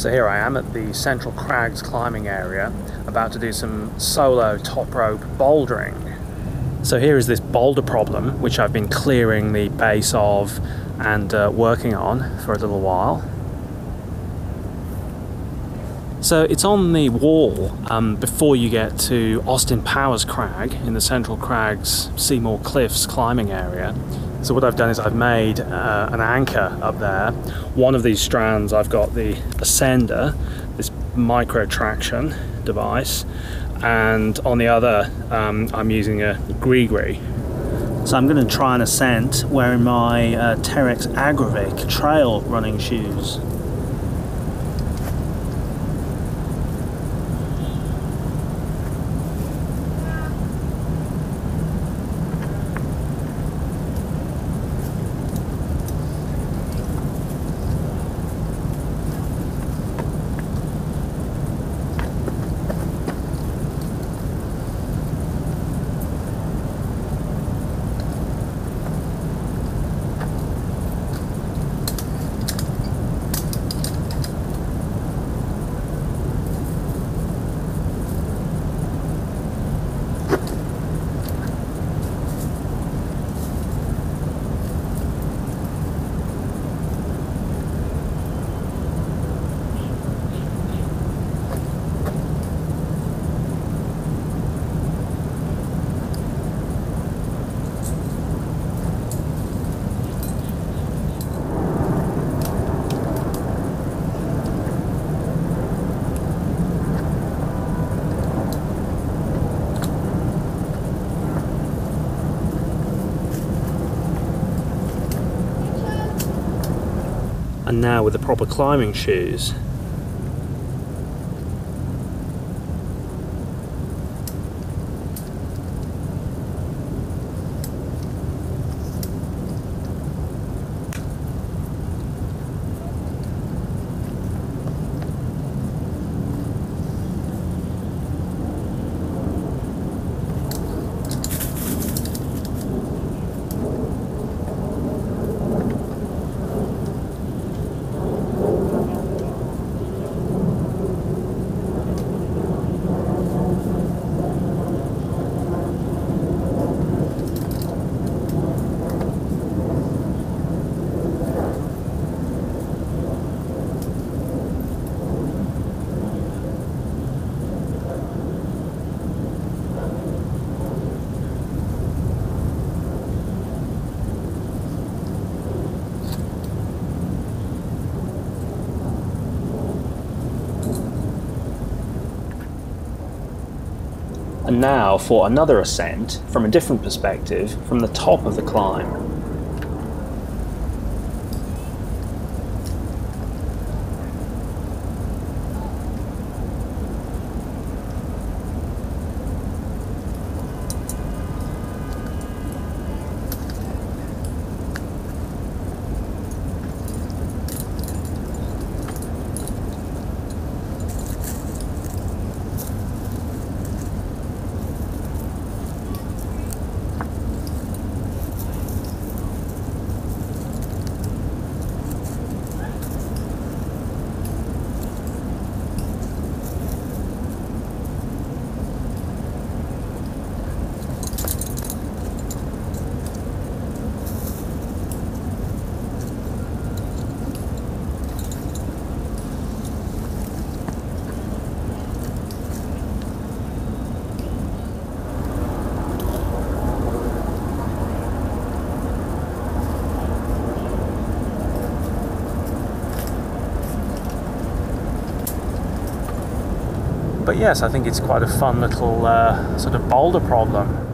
So here I am at the Central Crags climbing area, about to do some solo top rope bouldering. So here is this boulder problem, which I've been clearing the base of and uh, working on for a little while. So it's on the wall um, before you get to Austin Powers Crag in the Central Crags Seymour Cliffs climbing area. So what I've done is I've made uh, an anchor up there. One of these strands I've got the ascender, this Micro Traxion device, and on the other um, I'm using a Grigri. So I'm going to try and ascent wearing my uh, Terrex Agravic trail running shoes. And now with the proper climbing shoes And now for another ascent from a different perspective from the top of the climb. But yes, I think it's quite a fun little uh, sort of boulder problem.